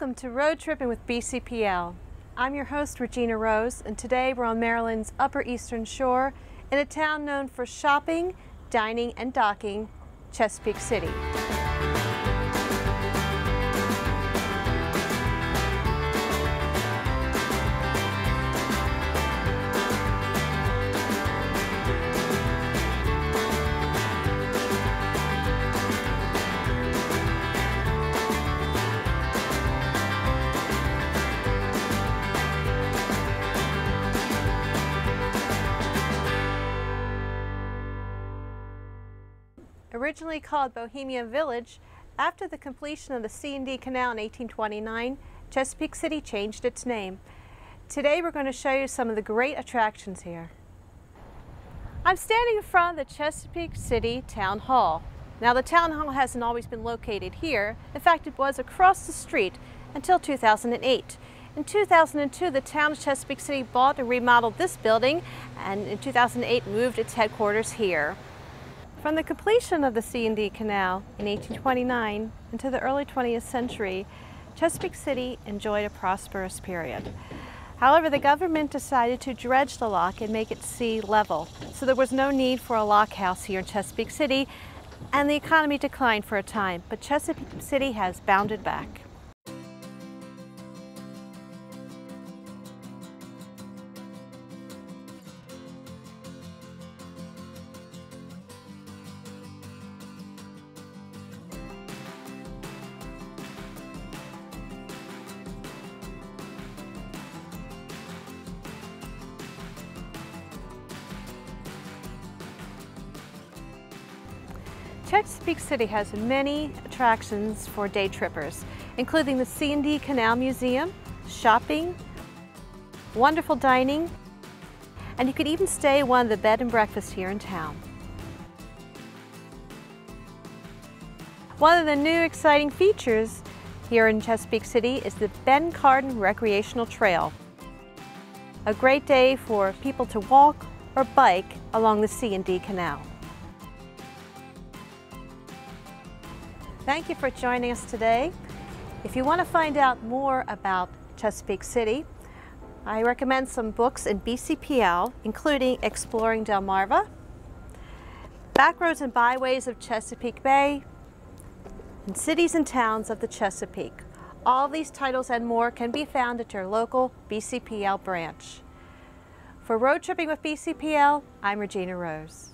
Welcome to Road Tripping with BCPL. I'm your host, Regina Rose, and today we're on Maryland's Upper Eastern Shore in a town known for shopping, dining, and docking, Chesapeake City. Originally called Bohemia Village, after the completion of the C&D Canal in 1829, Chesapeake City changed its name. Today we're going to show you some of the great attractions here. I'm standing in front of the Chesapeake City Town Hall. Now the Town Hall hasn't always been located here. In fact, it was across the street until 2008. In 2002, the town of Chesapeake City bought and remodeled this building and in 2008 moved its headquarters here. From the completion of the C&D Canal in 1829 into the early 20th century, Chesapeake City enjoyed a prosperous period. However, the government decided to dredge the lock and make it sea level, so there was no need for a lock house here in Chesapeake City, and the economy declined for a time, but Chesapeake City has bounded back. Chesapeake City has many attractions for day trippers, including the C&D Canal Museum, shopping, wonderful dining, and you could even stay one of the bed and breakfasts here in town. One of the new exciting features here in Chesapeake City is the Ben Cardin Recreational Trail. A great day for people to walk or bike along the C&D Canal. Thank you for joining us today. If you want to find out more about Chesapeake City, I recommend some books in BCPL, including Exploring Delmarva, Backroads and Byways of Chesapeake Bay, and Cities and Towns of the Chesapeake. All these titles and more can be found at your local BCPL branch. For Road Tripping with BCPL, I'm Regina Rose.